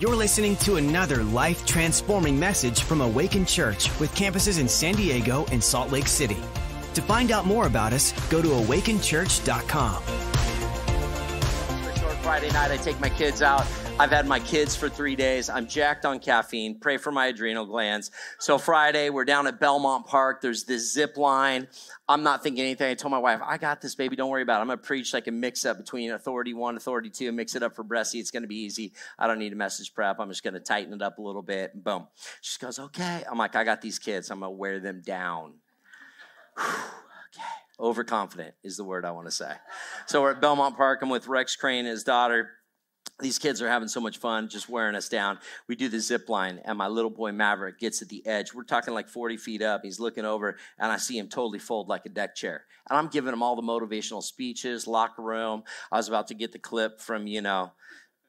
You're listening to another life transforming message from Awaken Church with campuses in San Diego and Salt Lake City. To find out more about us, go to awakenchurch.com. Short Friday night, I take my kids out. I've had my kids for three days. I'm jacked on caffeine. Pray for my adrenal glands. So Friday, we're down at Belmont Park. There's this zip line. I'm not thinking anything. I told my wife, I got this, baby. Don't worry about it. I'm going to preach like a mix up between authority one, authority two, mix it up for Bressie. It's going to be easy. I don't need a message prep. I'm just going to tighten it up a little bit. Boom. She goes, okay. I'm like, I got these kids. I'm going to wear them down. okay. Overconfident is the word I want to say. So we're at Belmont Park. I'm with Rex Crane and his daughter these kids are having so much fun just wearing us down. We do the zip line, and my little boy Maverick gets at the edge. We're talking like 40 feet up. He's looking over, and I see him totally fold like a deck chair. And I'm giving him all the motivational speeches, locker room. I was about to get the clip from, you know,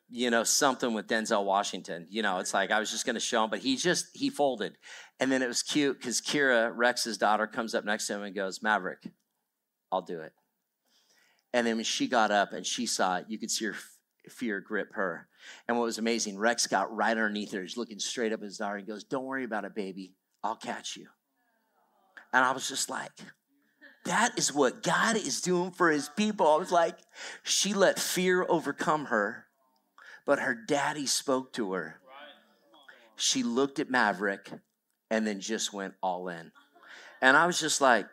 you know, something with Denzel Washington. You know, it's like I was just going to show him, but he just, he folded. And then it was cute because Kira, Rex's daughter, comes up next to him and goes, Maverick, I'll do it. And then when she got up and she saw it, you could see her fear grip her. And what was amazing, Rex got right underneath her. He's looking straight up at daughter and goes, Don't worry about it, baby. I'll catch you. And I was just like, that is what God is doing for his people. I was like, she let fear overcome her, but her daddy spoke to her. She looked at Maverick and then just went all in. And I was just like,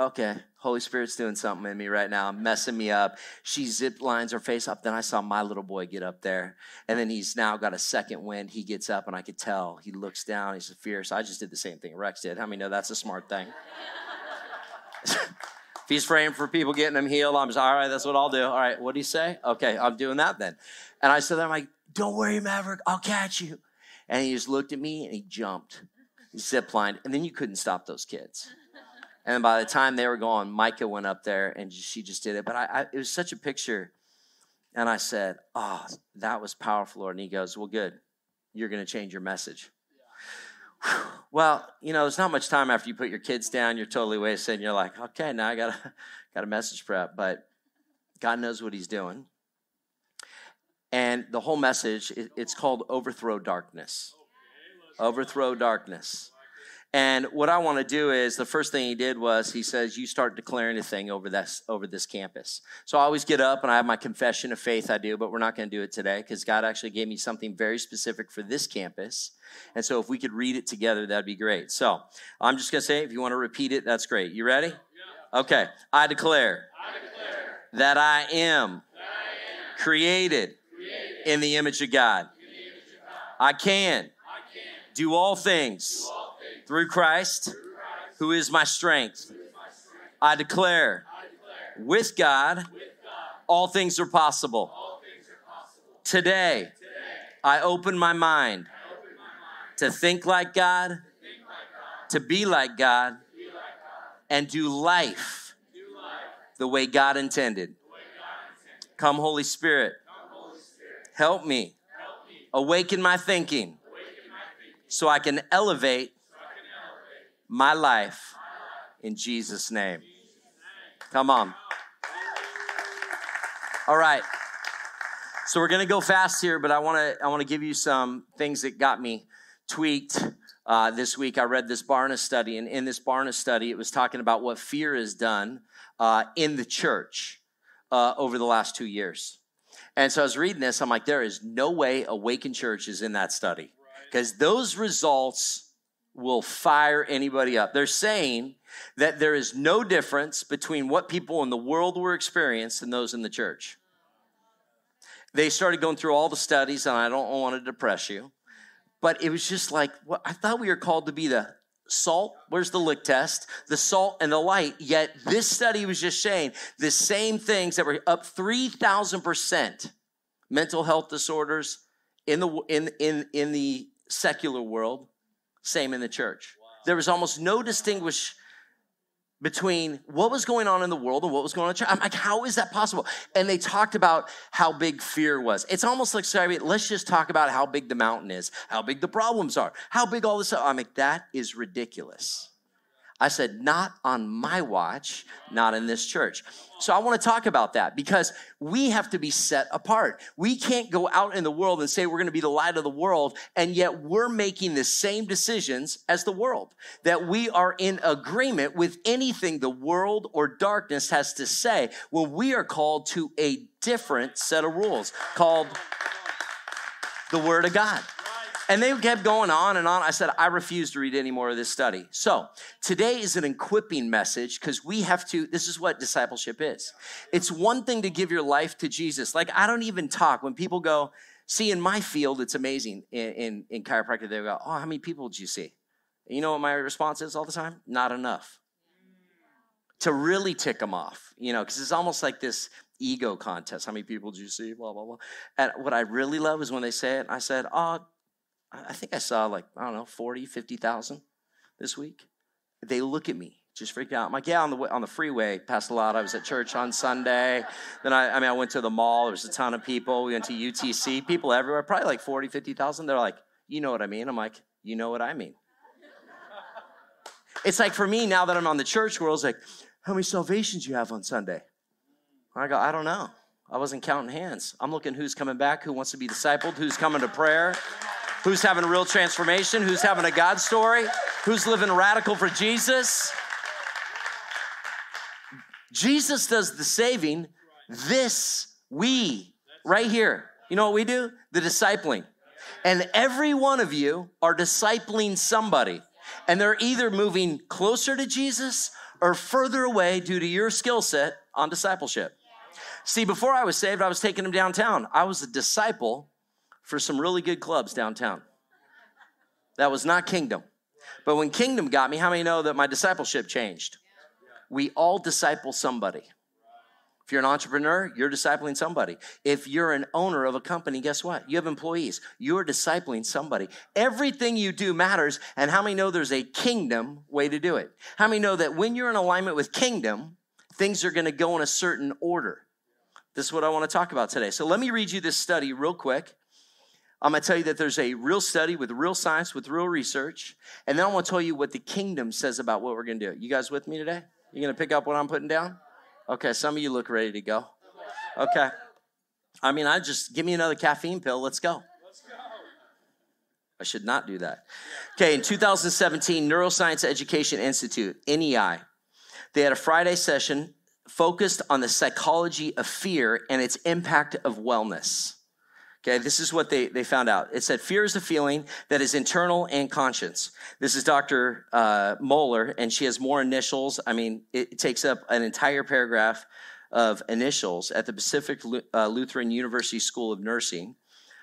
okay, Holy Spirit's doing something in me right now, messing me up. She zip lines her face up. Then I saw my little boy get up there. And then he's now got a second wind. He gets up and I could tell. He looks down. He's a fierce. I just did the same thing Rex did. How many know that's a smart thing? if he's praying for people getting them healed, I'm just, all right, that's what I'll do. All right, what do you say? Okay, I'm doing that then. And I said, I'm like, don't worry, Maverick, I'll catch you. And he just looked at me and he jumped, he zip lined, and then you couldn't stop those kids. And by the time they were gone, Micah went up there and she just did it. But I, I, it was such a picture. And I said, Oh, that was powerful, Lord. And he goes, Well, good. You're going to change your message. Yeah. Well, you know, there's not much time after you put your kids down. You're totally wasted. And you're like, okay, now I got a, got a message prep. But God knows what he's doing. And the whole message, it, it's called Overthrow Darkness. Overthrow Darkness. And what I want to do is the first thing he did was he says, You start declaring a thing over this over this campus. So I always get up and I have my confession of faith I do, but we're not going to do it today because God actually gave me something very specific for this campus. And so if we could read it together, that'd be great. So I'm just going to say, if you want to repeat it, that's great. You ready? Yeah. Okay. I declare, I declare that, I am, that I am created, created in the image of God. Of God. I, can I can do all things. Do all through Christ, who is my strength. I declare, with God, all things are possible. Today, I open my mind to think like God, to be like God, and do life the way God intended. Come, Holy Spirit, help me awaken my thinking so I can elevate my life in Jesus' name. Come on. All right. So we're going to go fast here, but I want to I want to give you some things that got me tweaked uh, this week. I read this Barna study, and in this Barna study, it was talking about what fear has done uh, in the church uh, over the last two years. And so I was reading this. I'm like, there is no way Awaken Church is in that study because those results will fire anybody up. They're saying that there is no difference between what people in the world were experiencing and those in the church. They started going through all the studies, and I don't want to depress you, but it was just like, well, I thought we were called to be the salt. Where's the lick test? The salt and the light. Yet this study was just saying the same things that were up 3,000% mental health disorders in the, in, in, in the secular world same in the church. There was almost no distinguish between what was going on in the world and what was going on in church. I'm like, how is that possible? And they talked about how big fear was. It's almost like, sorry, let's just talk about how big the mountain is, how big the problems are, how big all this. I'm like, that is ridiculous. I said, Not on my watch, not in this church. So I want to talk about that because we have to be set apart. We can't go out in the world and say we're going to be the light of the world, and yet we're making the same decisions as the world. That we are in agreement with anything the world or darkness has to say when we are called to a different set of rules called the Word of God. And they kept going on and on. I said, I refuse to read any more of this study. So today is an equipping message because we have to, this is what discipleship is. It's one thing to give your life to Jesus. Like, I don't even talk when people go, see, in my field, it's amazing. In, in, in chiropractic, they go, oh, how many people did you see? And you know what my response is all the time? Not enough. To really tick them off, you know, because it's almost like this ego contest. How many people did you see? Blah, blah, blah. And what I really love is when they say it, I said, oh, I think I saw like, I don't know, 40, 50,000 this week. They look at me, just freak out. I'm like, yeah, on the, way, on the freeway, past a lot. I was at church on Sunday. Then I, I mean, I went to the mall. There was a ton of people. We went to UTC, people everywhere, probably like 40, 50,000. They're like, you know what I mean? I'm like, you know what I mean. it's like for me, now that I'm on the church world, it's like, how many salvations you have on Sunday? I go, I don't know. I wasn't counting hands. I'm looking who's coming back, who wants to be discipled, who's coming to prayer. Who's having a real transformation? Who's having a God story? Who's living radical for Jesus? Jesus does the saving. This, we, right here. You know what we do? The discipling. And every one of you are discipling somebody. And they're either moving closer to Jesus or further away due to your skill set on discipleship. See, before I was saved, I was taking them downtown. I was a disciple for some really good clubs downtown. That was not kingdom. But when kingdom got me, how many know that my discipleship changed? We all disciple somebody. If you're an entrepreneur, you're discipling somebody. If you're an owner of a company, guess what? You have employees. You're discipling somebody. Everything you do matters. And how many know there's a kingdom way to do it? How many know that when you're in alignment with kingdom, things are going to go in a certain order? This is what I want to talk about today. So let me read you this study real quick. I'm going to tell you that there's a real study with real science, with real research. And then I want to tell you what the kingdom says about what we're going to do. You guys with me today? You going to pick up what I'm putting down? Okay, some of you look ready to go. Okay. I mean, I just give me another caffeine pill. Let's go. I should not do that. Okay, in 2017, Neuroscience Education Institute, NEI, they had a Friday session focused on the psychology of fear and its impact of wellness. Okay, this is what they, they found out. It said fear is a feeling that is internal and conscious. This is Dr. Uh, Moeller, and she has more initials. I mean, it, takes up an entire paragraph of initials at the Pacific uh, Lutheran University School of Nursing,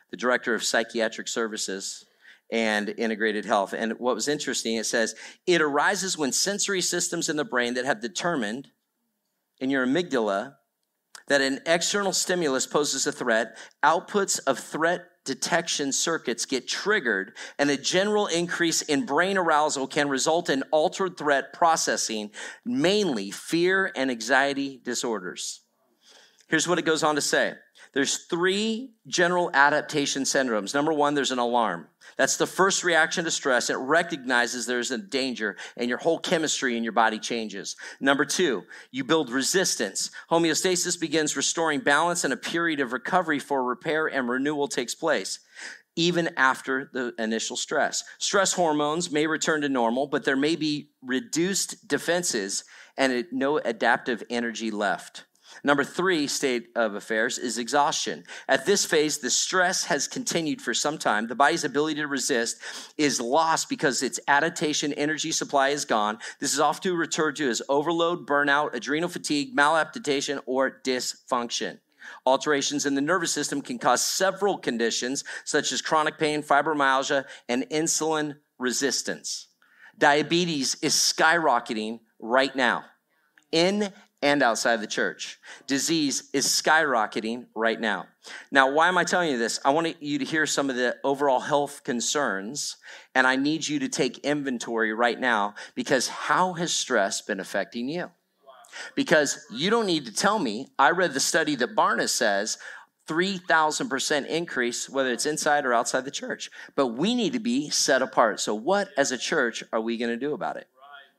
the director of psychiatric services and integrated health. And what was interesting, it says it arises when sensory systems in the brain that have determined in your amygdala that an external stimulus poses a threat, outputs of threat detection circuits get triggered, and a general increase in brain arousal can result in altered threat processing, mainly fear and anxiety disorders. Here's what it goes on to say there's three general adaptation syndromes. Number one, there's an alarm. That's the first reaction to stress. It recognizes there's a danger and your whole chemistry in your body changes. Number two, you build resistance. Homeostasis begins restoring balance and a period of recovery for repair and renewal takes place even after the initial stress. Stress hormones may return to normal, but there may be reduced defenses and no adaptive energy left. Number three state of affairs is exhaustion. At this phase, the stress has continued for some time. The body's ability to resist is lost because its adaptation energy supply is gone. This is often referred to as overload, burnout, adrenal fatigue, maladaptation, or dysfunction. Alterations in the nervous system can cause several conditions such as chronic pain, fibromyalgia, and insulin resistance. Diabetes is skyrocketing right now in and outside the church. Disease is skyrocketing right now. Now, why am I telling you this? I want you to hear some of the overall health concerns, and I need you to take inventory right now because how has stress been affecting you? Because you don't need to tell me. I read the study that Barna says 3,000% increase, whether it's inside or outside the church. But we need to be set apart. So, what as a church are we going to do about it?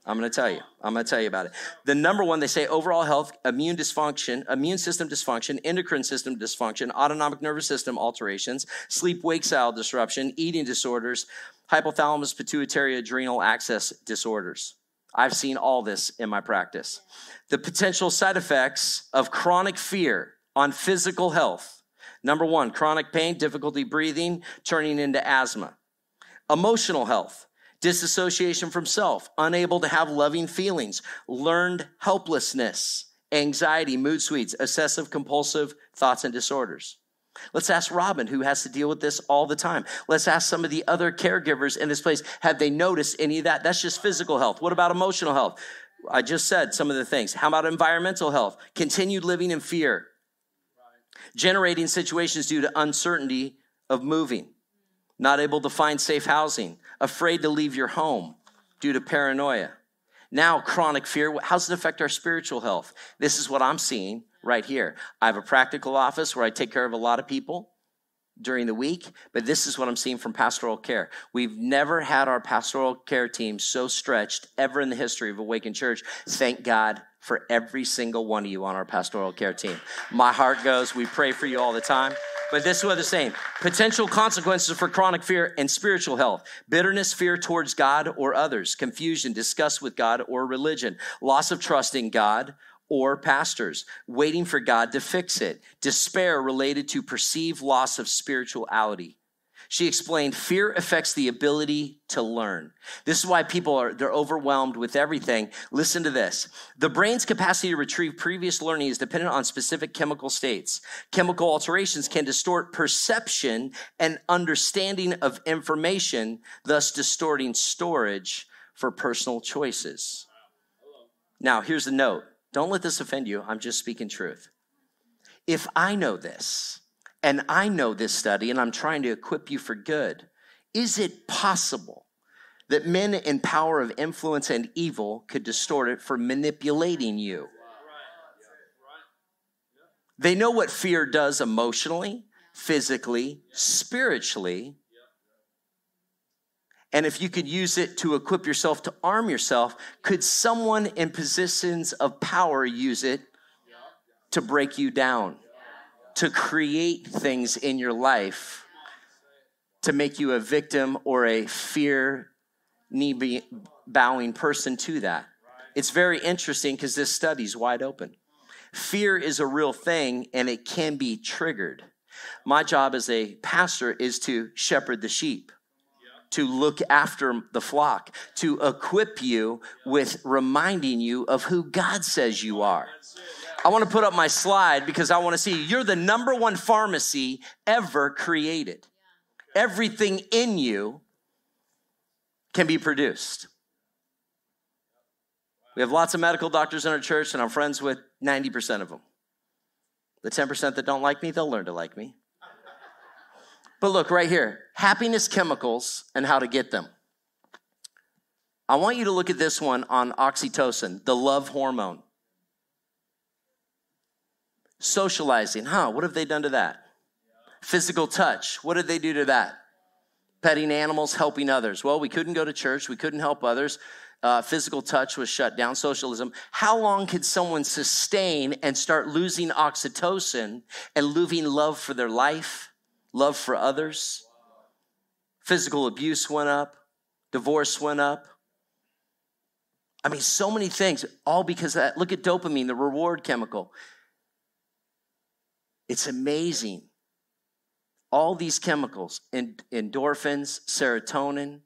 I'm going to tell you. I'm going to tell you about it. The number one, they say overall health, immune dysfunction, immune system dysfunction, endocrine system dysfunction, autonomic nervous system alterations, sleep wake cycle disruption, eating disorders, hypothalamus pituitary adrenal axis disorders. I've seen all this in my practice. The potential side effects of chronic fear on physical health. Number one, chronic pain, difficulty breathing, turning into asthma. Emotional health, disassociation from self, unable to have loving feelings, learned helplessness, anxiety, mood swings, obsessive compulsive thoughts and disorders. Let's ask Robin, who has to deal with this all the time. Let's ask some of the other caregivers in this place. Have they noticed any of that? That's just physical health. What about emotional health? I just said some of the things. How about environmental health? Continued living in fear, generating situations due to uncertainty of moving, not able to find safe housing, afraid to leave your home due to paranoia. Now, chronic fear, how does it affect our spiritual health? This is what I'm seeing right here. I have a practical office where I take care of a lot of people during the week, but this is what I'm seeing from pastoral care. We've never had our pastoral care team so stretched ever in the history of Awaken Church. Thank God for every single one of you on our pastoral care team. My heart goes, we pray for you all the time. But this is the they're potential consequences for chronic fear and spiritual health. Bitterness, fear towards God or others, confusion, disgust with God or religion, loss of trust in God or pastors, waiting for God to fix it, despair related to perceived loss of spirituality, she explained fear affects the ability to learn. This is why people are they're overwhelmed with everything. Listen to this. The brain's capacity to retrieve previous learning is dependent on specific chemical states. Chemical alterations can distort perception and understanding of information, thus distorting storage for personal choices. Now, here's the note. Don't let this offend you. I'm just speaking truth. If I know this, and I know this study and I'm trying to equip you for good. Is it possible that men in power of influence and evil could distort it for manipulating you? They know what fear does emotionally, physically, spiritually. And if you could use it to equip yourself, to arm yourself, could someone in positions of power use it to break you down? To create things in your life to make you a victim or a fear knee bowing person to that. It's very interesting because this study's wide open. Fear is a real thing and it can be triggered. My job as a pastor is to shepherd the sheep, to look after the flock, to equip you with reminding you of who God says you are. I want to put up my slide because I want to see you're the number one pharmacy ever created. Everything in you can be produced. We have lots of medical doctors in our church, and I'm friends with 90% of them. The 10% that don't like me, they'll learn to like me. But look right here happiness chemicals and how to get them. I want you to look at this one on oxytocin, the love hormone. Socializing, huh? What have they done to that? Physical touch, what did they do to that? Petting animals, helping others. Well, we couldn't go to church, we couldn't help others. Uh, physical touch was shut down, socialism. How long could someone sustain and start losing oxytocin and losing love for their life, love for others? Physical abuse went up, divorce went up. I mean, so many things, all because of that. Look at dopamine, the reward chemical. It's amazing. All these chemicals, endorphins, serotonin,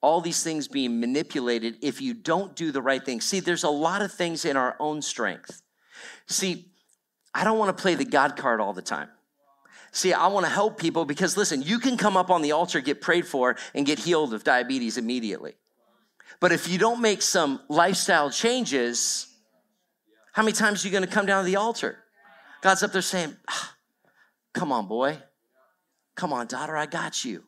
all these things being manipulated if you don't do the right thing. See, there's a lot of things in our own strength. See, I don't want to play the God card all the time. See, I want to help people because listen, you can come up on the altar, get prayed for, and get healed of diabetes immediately. But if you don't make some lifestyle changes, how many times are you going to come down to the altar? God's up there saying, ah, Come on, boy. Come on, daughter, I got you.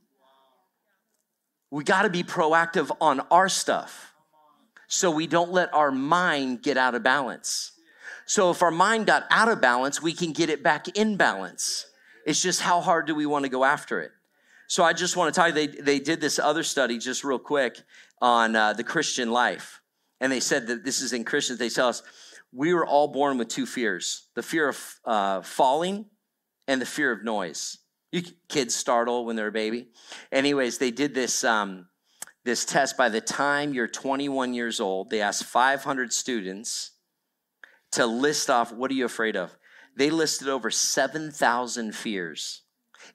We got to be proactive on our stuff so we don't let our mind get out of balance. So if our mind got out of balance, we can get it back in balance. It's just how hard do we want to go after it? So I just want to tell you, they, they did this other study just real quick on uh, the Christian life. and they said that this is in Christians, they tell us we were all born with two fears the fear of uh, falling and the fear of noise. You kids startle when they're a baby. Anyways, they did this. Um, this test by the time you're 21 years old they asked 500 students to list off what are you afraid of they listed over 7000 fears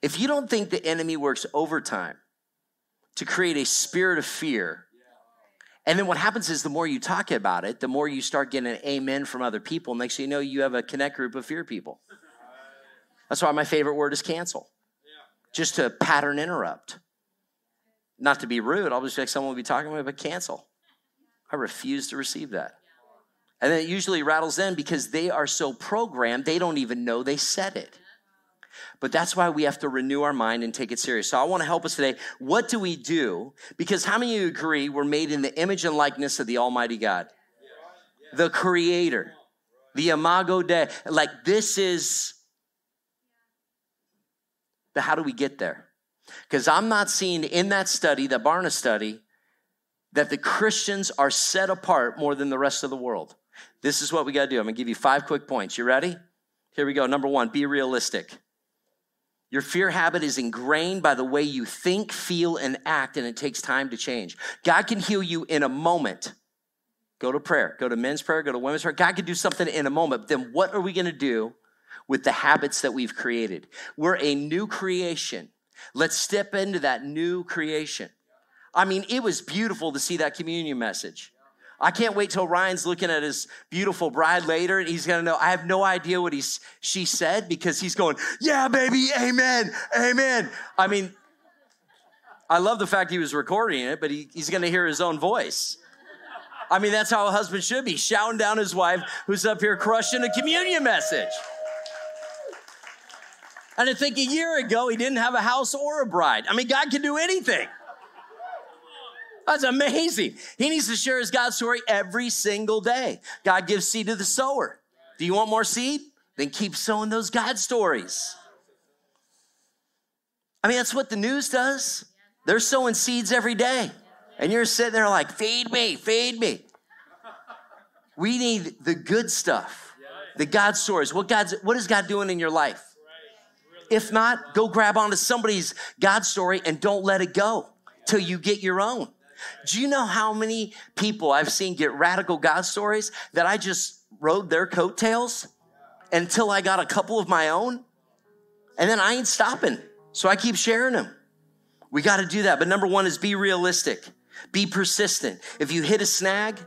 if you don't think the enemy works overtime to create a spirit of fear and then what happens is the more you talk about it the more you start getting an amen from other people next thing you know you have a connect group of fear people that's why my favorite word is cancel just to pattern interrupt not to be rude, I'll just like someone will be talking about, but cancel. I refuse to receive that. And then it usually rattles them because they are so programmed, they don't even know they said it. But that's why we have to renew our mind and take it serious. So I want to help us today. What do we do? Because how many of you agree we're made in the image and likeness of the Almighty God? The Creator, the Imago Dei. Like this is the how do we get there? Because I'm not seeing in that study, the Barna study, that the Christians are set apart more than the rest of the world. This is what we got to do. I'm going to give you five quick points. You ready? Here we go. Number one, be realistic. Your fear habit is ingrained by the way you think, feel, and act, and it takes time to change. God can heal you in a moment. Go to prayer, go to men's prayer, go to women's prayer. God can do something in a moment. Then what are we going to do with the habits that we've created? We're a new creation. Let's step into that new creation. I mean, it was beautiful to see that communion message. I can't wait till Ryan's looking at his beautiful bride later and he's gonna know. I have no idea what he's she said because he's going, yeah, baby, amen, amen. I mean, I love the fact he was recording it, but he, he's gonna hear his own voice. I mean, that's how a husband should be, shouting down his wife who's up here crushing a communion message. And I think a year ago, he didn't have a house or a bride. I mean, God can do anything. That's amazing. He needs to share his God story every single day. God gives seed to the sower. Do you want more seed? Then keep sowing those God stories. I mean, that's what the news does. They're sowing seeds every day. And you're sitting there like, feed me, feed me. We need the good stuff, the God stories. What God's what is God doing in your life? If not, go grab onto somebody's God story and don't let it go till you get your own. Do you know how many people I've seen get radical God stories that I just rode their coattails until I got a couple of my own? And then I ain't stopping. So I keep sharing them. We got to do that. But number one is be realistic, be persistent. If you hit a snag,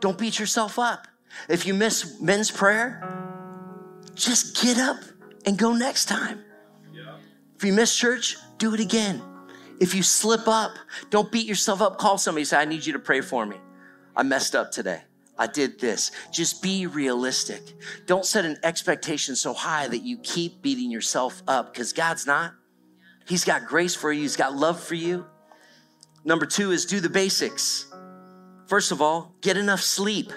don't beat yourself up. If you miss men's prayer, just get up and go next time. If you miss church, do it again. If you slip up, don't beat yourself up. Call somebody, say, I need you to pray for me. I messed up today. I did this. Just be realistic. Don't set an expectation so high that you keep beating yourself up because God's not. He's got grace for you, He's got love for you. Number two is do the basics. First of all, get enough sleep,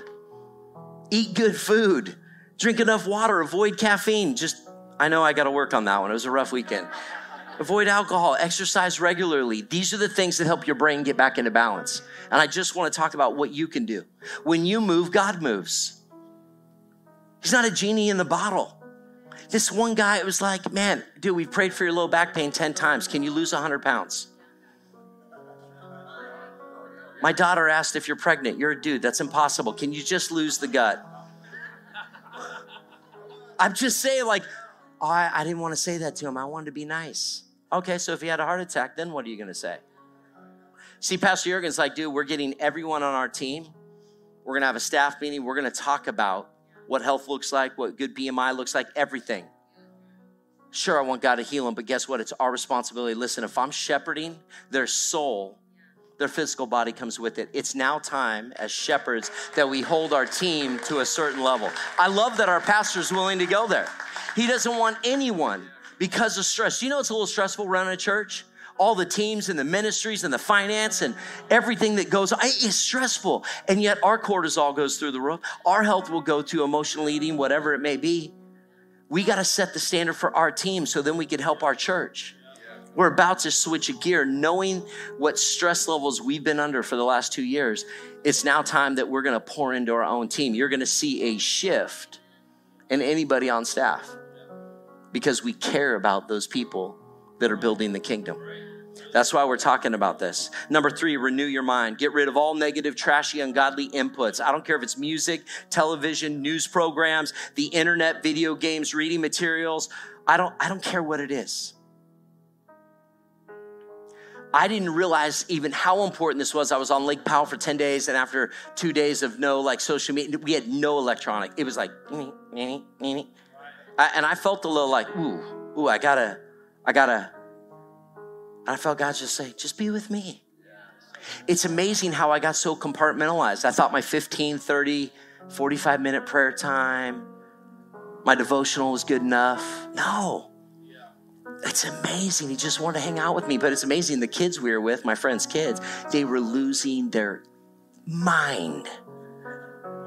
eat good food, drink enough water, avoid caffeine. Just I know I got to work on that one. It was a rough weekend. Avoid alcohol, exercise regularly. These are the things that help your brain get back into balance. And I just want to talk about what you can do. When you move, God moves. He's not a genie in the bottle. This one guy, it was like, man, dude, we've prayed for your low back pain 10 times. Can you lose 100 pounds? My daughter asked if you're pregnant. You're a dude. That's impossible. Can you just lose the gut? I'm just saying, like, Oh, I, I didn't want to say that to him. I wanted to be nice. Okay, so if he had a heart attack, then what are you going to say? See, Pastor Jurgen's like, dude, we're getting everyone on our team. We're going to have a staff meeting. We're going to talk about what health looks like, what good BMI looks like, everything. Sure, I want God to heal them, but guess what? It's our responsibility. Listen, if I'm shepherding their soul, their physical body comes with it. It's now time as shepherds that we hold our team to a certain level. I love that our pastor's willing to go there. He doesn't want anyone because of stress. You know it's a little stressful running a church? All the teams and the ministries and the finance and everything that goes on is stressful. And yet our cortisol goes through the roof. Our health will go to emotional eating, whatever it may be. We got to set the standard for our team so then we can help our church. We're about to switch a gear, knowing what stress levels we've been under for the last two years. It's now time that we're going to pour into our own team. You're going to see a shift in anybody on staff because we care about those people that are building the kingdom. That's why we're talking about this. Number three, renew your mind. Get rid of all negative, trashy, ungodly inputs. I don't care if it's music, television, news programs, the internet, video games, reading materials. I don't, I don't care what it is. I didn't realize even how important this was. I was on Lake Powell for 10 days, and after two days of no like social media, we had no electronic. It was like, and I felt a little like, ooh, ooh, I gotta, I gotta. And I felt God just say, just be with me. It's amazing how I got so compartmentalized. I thought my 15, 30, 45 minute prayer time, my devotional was good enough. No. It's amazing. He just wanted to hang out with me. But it's amazing. The kids we were with, my friend's kids, they were losing their mind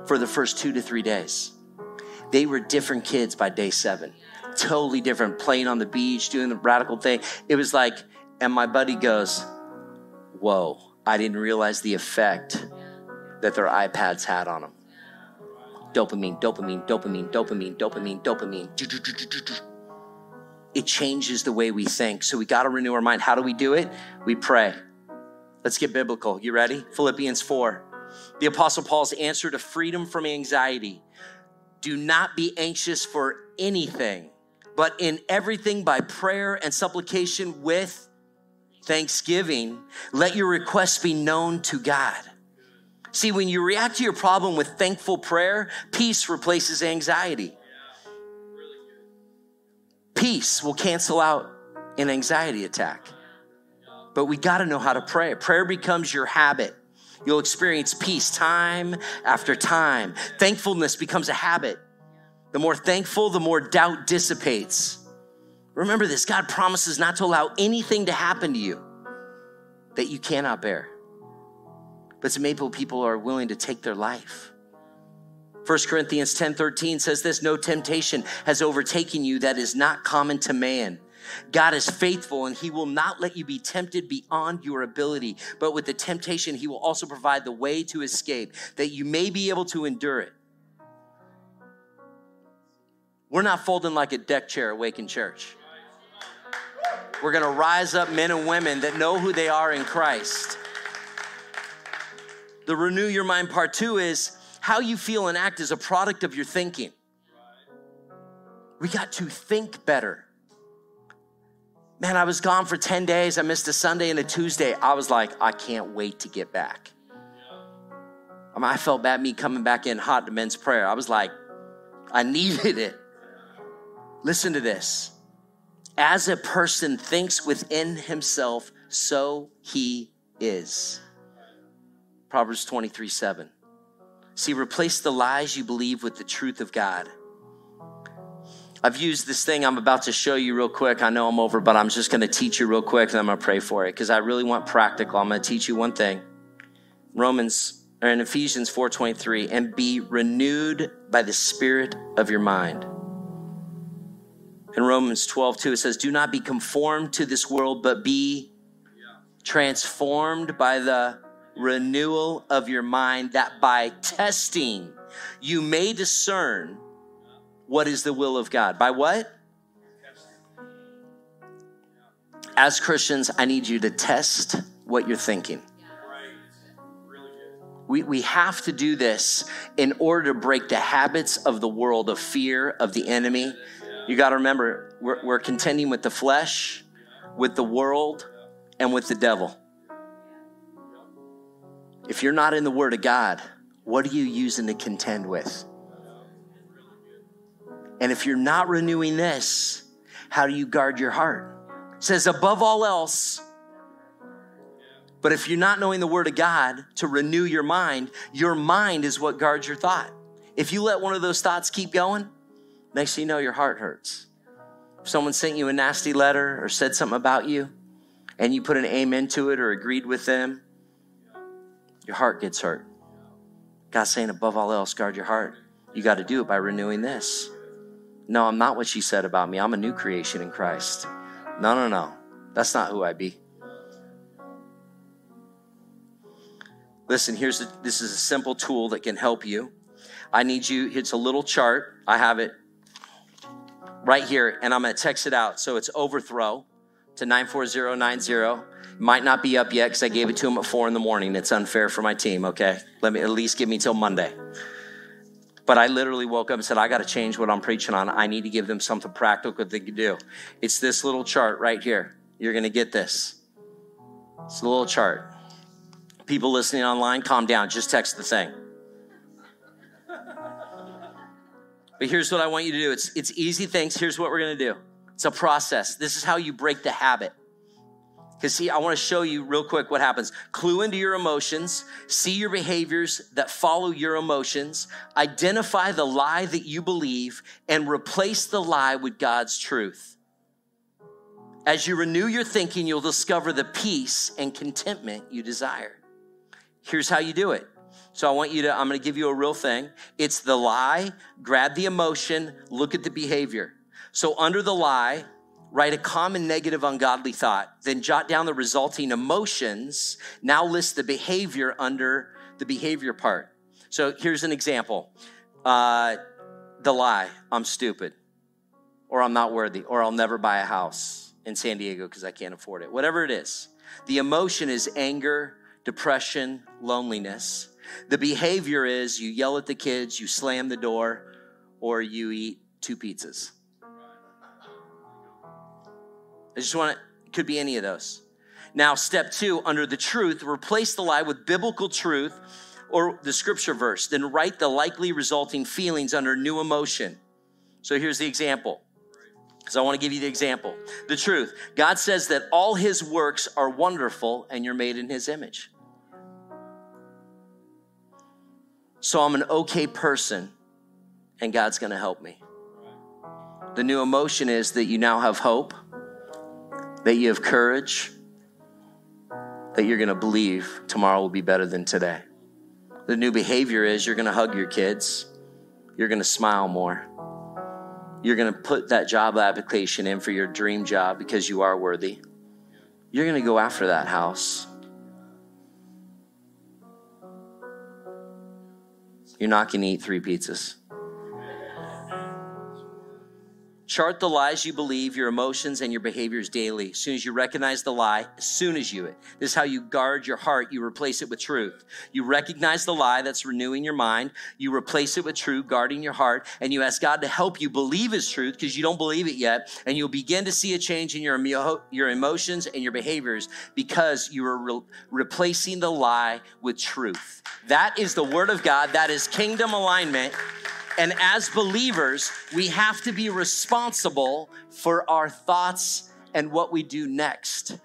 for the first two to three days. They were different kids by day seven, totally different, playing on the beach, doing the radical thing. It was like, and my buddy goes, Whoa, I didn't realize the effect that their iPads had on them. Dopamine, dopamine, dopamine, dopamine, dopamine, dopamine it changes the way we think. So we got to renew our mind. How do we do it? We pray. Let's get biblical. You ready? Philippians 4. The Apostle Paul's answer to freedom from anxiety. Do not be anxious for anything, but in everything by prayer and supplication with thanksgiving, let your requests be known to God. See, when you react to your problem with thankful prayer, peace replaces anxiety. Peace will cancel out an anxiety attack. But we got to know how to pray. Prayer becomes your habit. You'll experience peace time after time. Thankfulness becomes a habit. The more thankful, the more doubt dissipates. Remember this God promises not to allow anything to happen to you that you cannot bear. But some people are willing to take their life. 1 Corinthians 10 13 says this No temptation has overtaken you that is not common to man. God is faithful and he will not let you be tempted beyond your ability. But with the temptation, he will also provide the way to escape that you may be able to endure it. We're not folding like a deck chair Awaken Church. We're going to rise up men and women that know who they are in Christ. The renew your mind part two is how you feel and act is a product of your thinking. We got to think better. Man, I was gone for 10 days. I missed a Sunday and a Tuesday. I was like, I can't wait to get back. I, mean, I felt bad me coming back in hot to men's prayer. I was like, I needed it. Listen to this. As a person thinks within himself, so he is. Proverbs 23 7. See, replace the lies you believe with the truth of God. I've used this thing I'm about to show you real quick. I know I'm over, but I'm just going to teach you real quick and I'm going to pray for it because I really want practical. I'm going to teach you one thing. Romans or in Ephesians 4:23 and be renewed by the spirit of your mind. In Romans 12, 2, it says, Do not be conformed to this world, but be transformed by the renewal of your mind, that by testing you may discern what is the will of God. By what? As Christians, I need you to test what you're thinking. We, we have to do this in order to break the habits of the world of fear, of the enemy. You got to remember, we're, we're contending with the flesh, with the world, and with the devil. If you're not in the Word of God, what are you using to contend with? And if you're not renewing this, how do you guard your heart? It says, above all else, but if you're not knowing the Word of God to renew your mind, your mind is what guards your thought. If you let one of those thoughts keep going, next thing you know, your heart hurts. If someone sent you a nasty letter or said something about you, and you put an amen to it or agreed with them, your heart gets hurt. God's saying, above all else, guard your heart. You got to do it by renewing this. No, I'm not what she said about me. I'm a new creation in Christ. No, no, no. That's not who I be. Listen, here's a, this is a simple tool that can help you. I need you, it's a little chart. I have it right here, and I'm gonna text it out. So it's overthrow to 94090. Might not be up yet because I gave it to him at four in the morning. It's unfair for my team, okay? Let me at least give me till Monday. But I literally woke up and said, I got to change what I'm preaching on. I need to give them something practical they can do. It's this little chart right here. You're going to get this. It's a little chart. People listening online, calm down. Just text the thing. But here's what I want you to do. It's, it's easy things. Here's what we're going to do. It's a process. This is how you break the habit. Because, see, I want to show you real quick what happens. Clue into your emotions, see your behaviors that follow your emotions, identify the lie that you believe, and replace the lie with God's truth. As you renew your thinking, you'll discover the peace and contentment you desire. Here's how you do it. So I want you to, I'm going to give you a real thing. It's the lie, grab the emotion, look at the behavior. So under the lie, write a common negative ungodly thought, then jot down the resulting emotions. Now list the behavior under the behavior part. So here's an example uh, the lie, I'm stupid, or I'm not worthy, or I'll never buy a house in San Diego because I can't afford it. Whatever it is. The emotion is anger, depression, loneliness. The behavior is you yell at the kids, you slam the door, or you eat two pizzas. I just want to, could be any of those. Now, step two, under the truth, replace the lie with biblical truth or the scripture verse. Then write the likely resulting feelings under new emotion. So here's the example. Because I want to give you the example. The truth. God says that all his works are wonderful and you're made in his image. So I'm an okay person and God's going to help me. The new emotion is that you now have hope that you have courage, that you're going to believe tomorrow will be better than today. The new behavior is you're going to hug your kids, you're going to smile more. You're going to put that job application in for your dream job because you are worthy. You're going to go after that house. You're not going to eat three pizzas. Chart the lies you believe, your emotions, and your behaviors daily. As soon as you recognize the lie, as soon as you it. This is how you guard your heart. You replace it with truth. You recognize the lie that's renewing your mind. You replace it with truth, guarding your heart, and you ask God to help you believe His truth because you don't believe it yet, and you'll begin to see a change in your your emotions and your behaviors because you are re- replacing the lie with truth. That is the Word of God. That is kingdom alignment. And as believers, we have to be responsible for our thoughts and what we do next.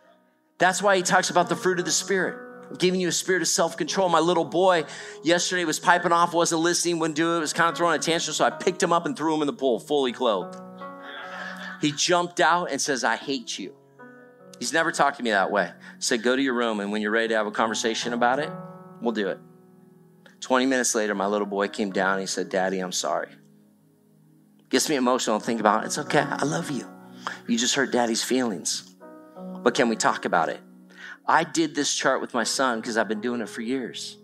That's why he talks about the fruit of the Spirit. Giving you a spirit of self control. My little boy yesterday was piping off, wasn't listening, wouldn't do it, was kind of throwing a tantrum. So I picked him up and threw him in the pool, fully clothed. He jumped out and says, I hate you. He's never talked to me that way. I said, Go to your room, and when you're ready to have a conversation about it, we'll do it. 20 minutes later, my little boy came down and he said, Daddy, I'm sorry. Gets me emotional to think about it. It's okay. I love you. You just hurt daddy's feelings. But can we talk about it? I did this chart with my son because I've been doing it for years.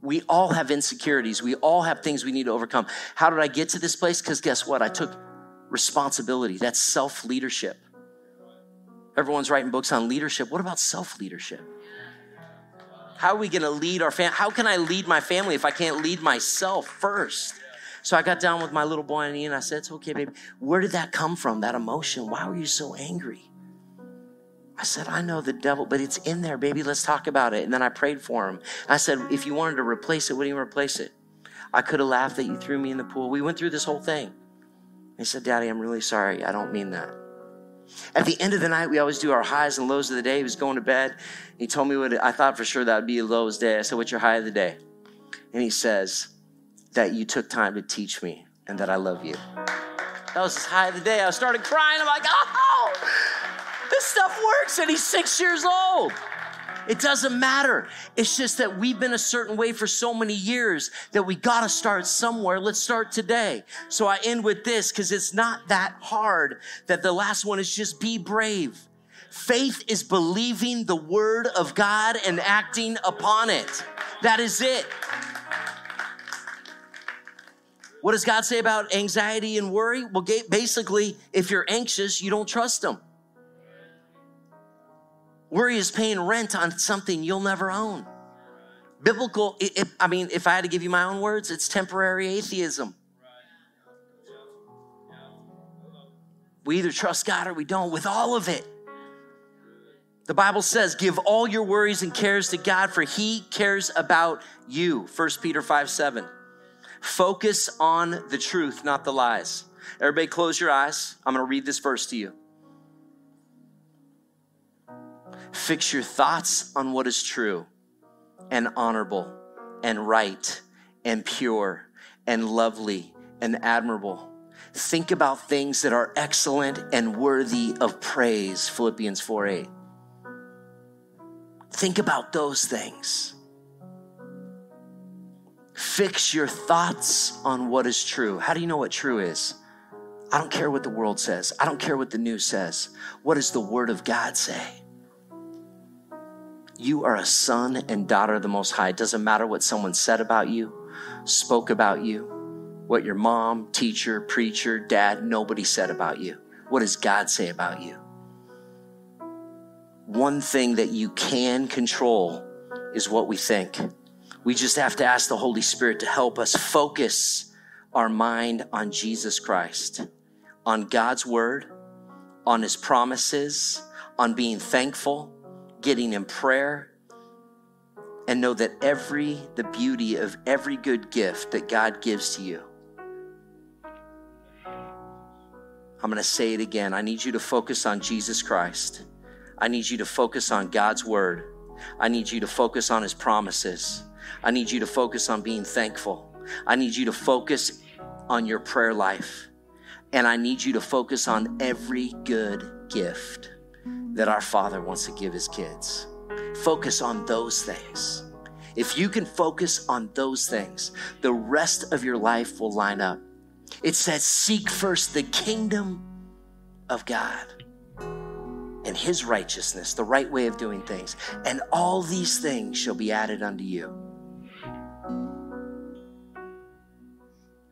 We all have insecurities. We all have things we need to overcome. How did I get to this place? Because guess what? I took responsibility. That's self leadership. Everyone's writing books on leadership. What about self leadership? How are we going to lead our family? How can I lead my family if I can't lead myself first? So I got down with my little boy and I said, It's okay, baby. Where did that come from, that emotion? Why were you so angry? I said, I know the devil, but it's in there, baby. Let's talk about it. And then I prayed for him. I said, If you wanted to replace it, wouldn't you replace it? I could have laughed that you threw me in the pool. We went through this whole thing. He said, Daddy, I'm really sorry. I don't mean that. At the end of the night, we always do our highs and lows of the day. He was going to bed. He told me what I thought for sure that would be a lowest day. I said, What's your high of the day? And he says, That you took time to teach me and that I love you. That was his high of the day. I started crying. I'm like, Oh, this stuff works. And he's six years old. It doesn't matter. It's just that we've been a certain way for so many years that we got to start somewhere. Let's start today. So I end with this because it's not that hard that the last one is just be brave. Faith is believing the word of God and acting upon it. That is it. What does God say about anxiety and worry? Well, basically, if you're anxious, you don't trust Him. Worry is paying rent on something you'll never own. Biblical, it, it, I mean, if I had to give you my own words, it's temporary atheism. We either trust God or we don't with all of it. The Bible says, give all your worries and cares to God, for He cares about you. 1 Peter 5 7. Focus on the truth, not the lies. Everybody, close your eyes. I'm going to read this verse to you. Fix your thoughts on what is true and honorable and right and pure and lovely and admirable. Think about things that are excellent and worthy of praise. Philippians 4 8. Think about those things. Fix your thoughts on what is true. How do you know what true is? I don't care what the world says. I don't care what the news says. What does the Word of God say? You are a son and daughter of the Most High. It doesn't matter what someone said about you, spoke about you, what your mom, teacher, preacher, dad, nobody said about you. What does God say about you? One thing that you can control is what we think. We just have to ask the Holy Spirit to help us focus our mind on Jesus Christ, on God's word, on his promises, on being thankful, getting in prayer, and know that every the beauty of every good gift that God gives to you. I'm going to say it again. I need you to focus on Jesus Christ. I need you to focus on God's word. I need you to focus on his promises. I need you to focus on being thankful. I need you to focus on your prayer life. And I need you to focus on every good gift that our Father wants to give his kids. Focus on those things. If you can focus on those things, the rest of your life will line up. It says, Seek first the kingdom of God and his righteousness, the right way of doing things, and all these things shall be added unto you.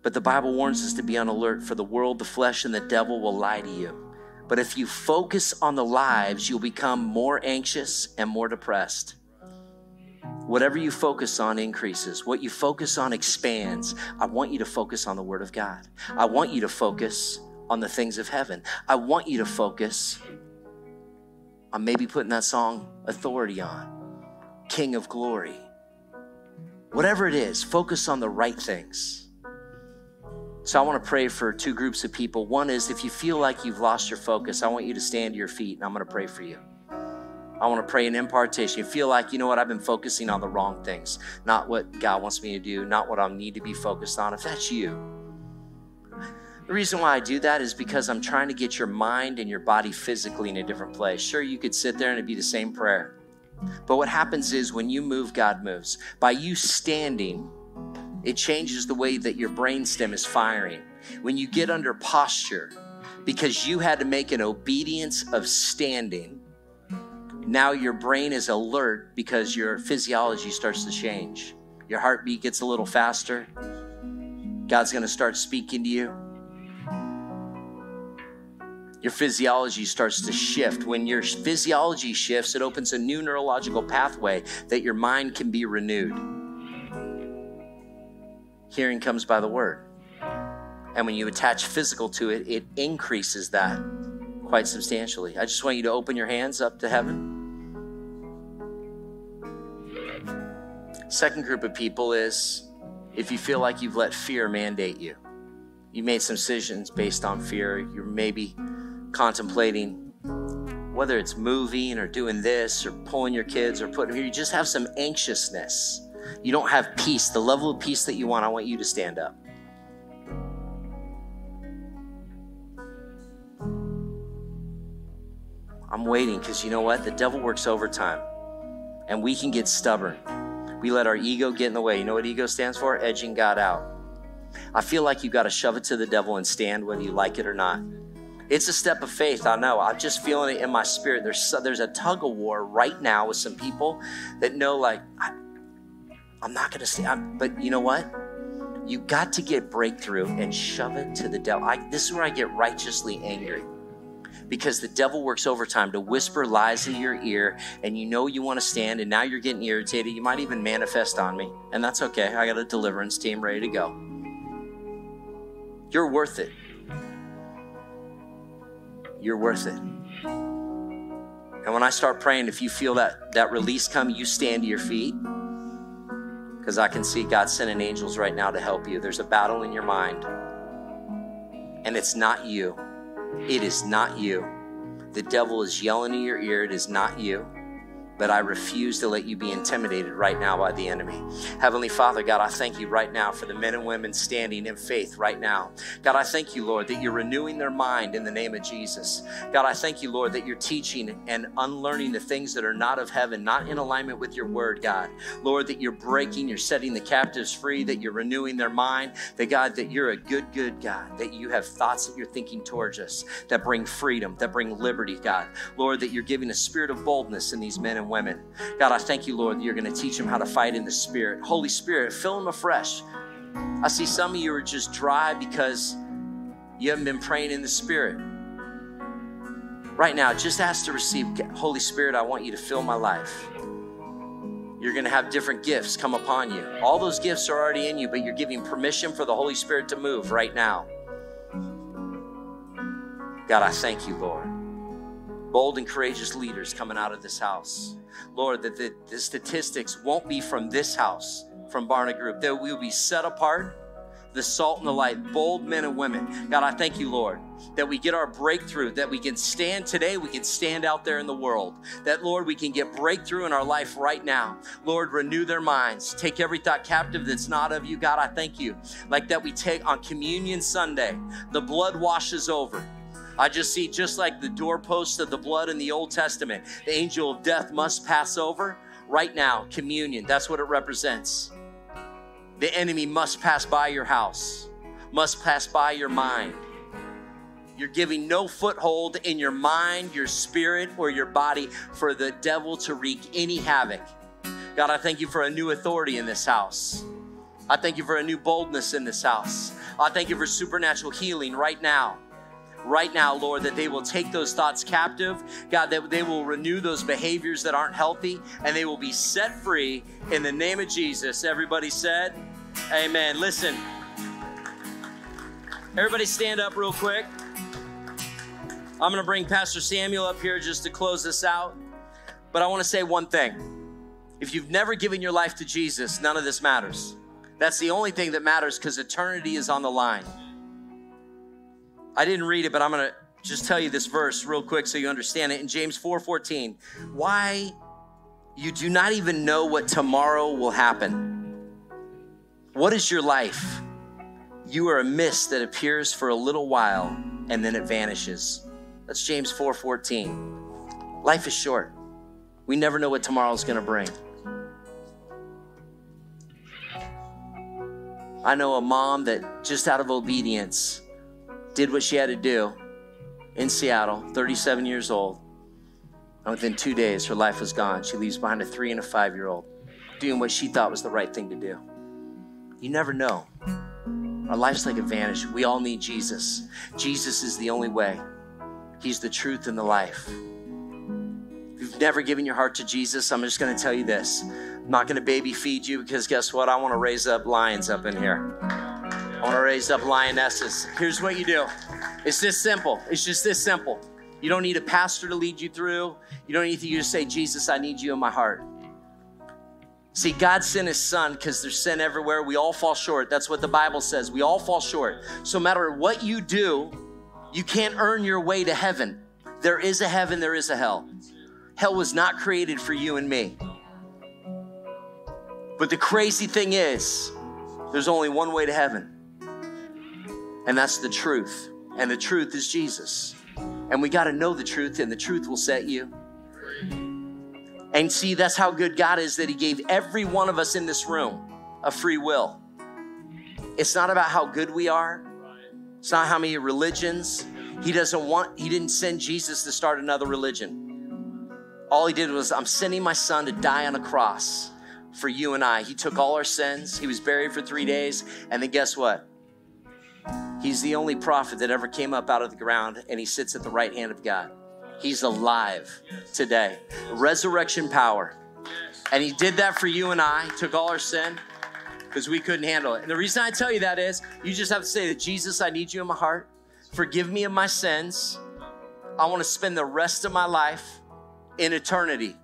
But the Bible warns us to be on alert, for the world, the flesh, and the devil will lie to you. But if you focus on the lives, you'll become more anxious and more depressed. Whatever you focus on increases. What you focus on expands. I want you to focus on the Word of God. I want you to focus on the things of heaven. I want you to focus on maybe putting that song authority on, King of Glory. Whatever it is, focus on the right things. So I want to pray for two groups of people. One is if you feel like you've lost your focus, I want you to stand to your feet and I'm going to pray for you. I want to pray an impartation. You feel like, you know what, I've been focusing on the wrong things, not what God wants me to do, not what I need to be focused on. If that's you, the reason why I do that is because I'm trying to get your mind and your body physically in a different place. Sure, you could sit there and it'd be the same prayer. But what happens is when you move, God moves. By you standing, it changes the way that your brainstem is firing. When you get under posture, because you had to make an obedience of standing, now your brain is alert because your physiology starts to change. Your heartbeat gets a little faster. God's going to start speaking to you. Your physiology starts to shift. When your physiology shifts, it opens a new neurological pathway that your mind can be renewed. Hearing comes by the word. And when you attach physical to it, it increases that quite substantially. I just want you to open your hands up to heaven. Second group of people is if you feel like you've let fear mandate you. You made some decisions based on fear. You're maybe contemplating whether it's moving or doing this or pulling your kids or putting them here. You just have some anxiousness you don't have peace, the level of peace that you want, I want you to stand up. I'm waiting because you know what? The devil works overtime and we can get stubborn. We let our ego get in the way. You know what ego stands for? Edging God out. I feel like you got to shove it to the devil and stand whether you like it or not. It's a step of faith, I know. I'm just feeling it in my spirit. There's, there's a tug of war right now with some people that know, like, I, am not going to say, I'm, but you know what? You got to get breakthrough and shove it to the devil. I, this is where I get righteously angry because the devil works overtime to whisper lies in your ear and you know you want to stand and now you're getting irritated. You might even manifest on me, and that's okay. I got a deliverance team ready to go. You're worth it. You're worth it. And when I start praying, if you feel that, that release come, you stand to your feet. Because I can see God sending angels right now to help you. There's a battle in your mind. And it's not you. It is not you. The devil is yelling in your ear. It is not you but I refuse to let you be intimidated right now by the enemy. Heavenly Father, God, I thank you right now for the men and women standing in faith right now. God, I thank you, Lord, that you're renewing their mind in the name of Jesus. God, I thank you, Lord, that you're teaching and unlearning the things that are not of heaven, not in alignment with your word, God. Lord, that you're breaking, you're setting the captives free, that you're renewing their mind, that God, that you're a good, good God, that you have thoughts that you're thinking towards us that bring freedom, that bring liberty, God. Lord, that you're giving a spirit of boldness in these men and women. God, I thank you, Lord, you're going to teach them how to fight in the Spirit. Holy Spirit, fill them afresh. I see some of you are just dry because you haven't been praying in the Spirit. Right now, just ask to receive Holy Spirit, I want you to fill my life. You're going to have different gifts come upon you. All those gifts are already in you, but you're giving permission for the Holy Spirit to move right now. God, I thank you, Lord. Bold and courageous leaders coming out of this house. Lord, that the, the statistics won't be from this house, from Barna Group, that we will be set apart, the salt and the light, bold men and women. God, I thank you, Lord, that we get our breakthrough, that we can stand today, we can stand out there in the world. That, Lord, we can get breakthrough in our life right now. Lord, renew their minds. Take every thought captive that's not of you. God, I thank you. Like that we take on Communion Sunday, the blood washes over. I just see, just like the doorpost of the blood in the Old Testament, the angel of death must pass over. Right now, communion, that's what it represents. The enemy must pass by your house, must pass by your mind. You're giving no foothold in your mind, your spirit, or your body for the devil to wreak any havoc. God, I thank you for a new authority in this house. I thank you for a new boldness in this house. I thank you for supernatural healing right now right now, Lord, that they will take those thoughts captive. God, that they will renew those behaviors that aren't healthy and they will be set free in the name of Jesus. Everybody said, Amen. Listen, everybody stand up real quick. I'm going to bring Pastor Samuel up here just to close this out. But I want to say one thing. If you've never given your life to Jesus, none of this matters. That's the only thing that matters because eternity is on the line. I didn't read it, but I'm going to just tell you this verse real quick so you understand it. In James 4:14, why you do not even know what tomorrow will happen. What is your life? You are a mist that appears for a little while and then it vanishes. That's James 4:14. Life is short. We never know what tomorrow is going to bring. I know a mom that just out of obedience did what she had to do in Seattle, 37 years old. And within two days, her life was gone. She leaves behind a three and a five year old doing what she thought was the right thing to do. You never know. Our life's like a vanish. We all need Jesus. Jesus is the only way, He's the truth and the life. If you've never given your heart to Jesus, I'm just going to tell you this. I'm not going to baby feed you because guess what? I want to raise up lions up in here. I want to raise up lionesses. Here's what you do it's this simple. It's just this simple. You don't need a pastor to lead you through. You don't need to just say, Jesus, I need you in my heart. See, God sent his son because there's sin everywhere. We all fall short. That's what the Bible says. We all fall short. So, no matter what you do, you can't earn your way to heaven. There is a heaven, there is a hell. Hell was not created for you and me. But the crazy thing is, there's only one way to heaven and that's the truth. And the truth is Jesus. And we got to know the truth, and the truth will set you. And see, that's how good God is that He gave every one of us in this room a free will. It's not about how good we are, it's not how many religions. He doesn't want, he didn't send Jesus to start another religion. All he did was, I'm sending my son to die on a cross for you and I. He took all our sins. He was buried for three days. And then guess what? He's the only prophet that ever came up out of the ground, and he sits at the right hand of God. He's alive today. Resurrection power. And he did that for you and I, took all our sin because we couldn't handle it. And the reason I tell you that is you just have to say that Jesus, I need you in my heart. Forgive me of my sins. I want to spend the rest of my life in eternity.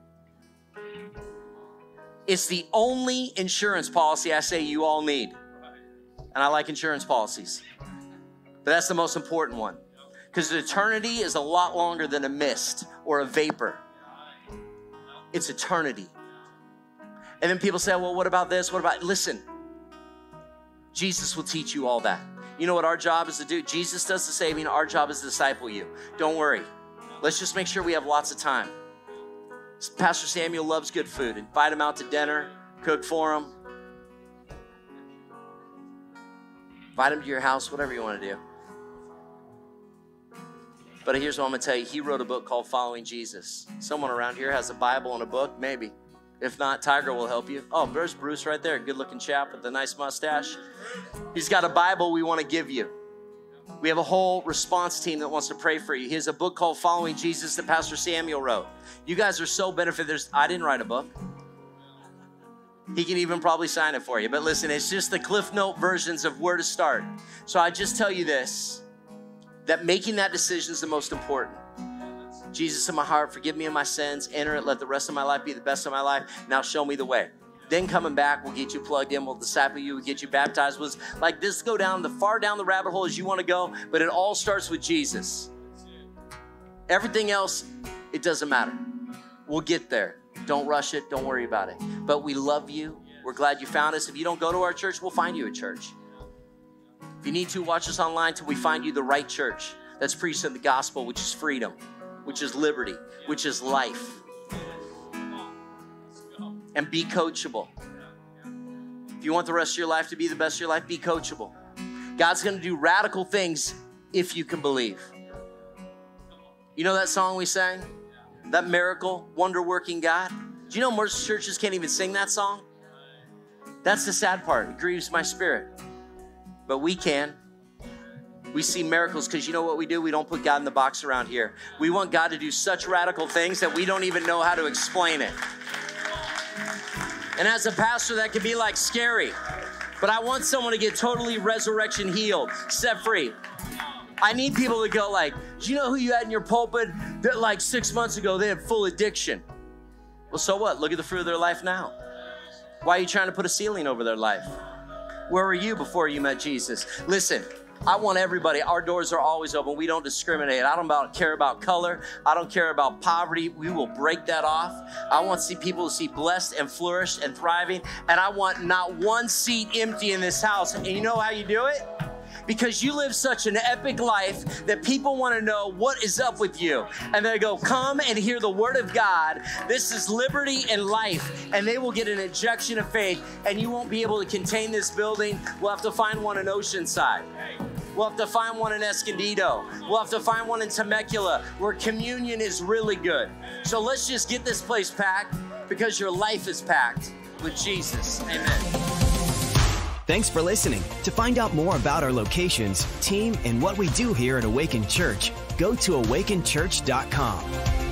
It's the only insurance policy I say you all need. And I like insurance policies. But that's the most important one. Because eternity is a lot longer than a mist or a vapor. It's eternity. And then people say, well, what about this? What about, listen, Jesus will teach you all that. You know what our job is to do? Jesus does the saving, our job is to disciple you. Don't worry. Let's just make sure we have lots of time. Pastor Samuel loves good food. Invite him out to dinner, cook for him. Invite him to your house, whatever you want to do. But here's what I'm going to tell you. He wrote a book called Following Jesus. Someone around here has a Bible and a book? Maybe. If not, Tiger will help you. Oh, there's Bruce right there. Good looking chap with a nice mustache. He's got a Bible we want to give you. We have a whole response team that wants to pray for you. He has a book called Following Jesus that Pastor Samuel wrote. You guys are so benefited. There's, I didn't write a book. He can even probably sign it for you. But listen, it's just the Cliff Note versions of where to start. So I just tell you this that making that decision is the most important. Jesus in my heart, forgive me of my sins, enter it, let the rest of my life be the best of my life. Now show me the way. Then coming back, we'll get you plugged in, we'll disciple you, we'll get you baptized. Was like this go down the far down the rabbit hole as you want to go, but it all starts with Jesus. Everything else, it doesn't matter. We'll get there. Don't rush it, don't worry about it. But we love you. We're glad you found us. If you don't go to our church, we'll find you a church. You need to, watch us online till we find you the right church that's preaching the gospel, which is freedom which is liberty, which is life. And be coachable. If you want the rest of your life to be the best of your life, be coachable. God's gonna do radical things if you can believe. You know that song we sang? That miracle, wonder working God? Do you know most churches can't even sing that song? That's the sad part. It grieves my spirit. But we can. We see miracles because you know what we do? We don't put God in the box around here. We want God to do such radical things that we don't even know how to explain it. And as a pastor, that can be like scary. But I want someone to get totally resurrection healed, set free. I need people to go like, do you know who you had in your pulpit that like six months ago they had full addiction? Well, so what? Look at the fruit of their life now. Why are you trying to put a ceiling over their life? Where were you before you met Jesus? Listen, I want everybody. Our doors are always open. We don't discriminate. I don't about, care about color. I don't care about poverty. We will break that off. I want to see people to see blessed and flourished and thriving. And I want not one seat empty in this house. And you know how you do it? Because you live such an epic life that people want to know what is up with you. And they go, Come and hear the word of God. This is liberty and life. And they will get an injection of faith, and you won't be able to contain this building. We'll have to find one in Oceanside. We'll have to find one in Escondido. We'll have to find one in Temecula where communion is really good. So let's just get this place packed because your life is packed with Jesus. Amen. Thanks for listening. To find out more about our locations, team, and what we do here at Awaken Church, go to awakenchurch.com.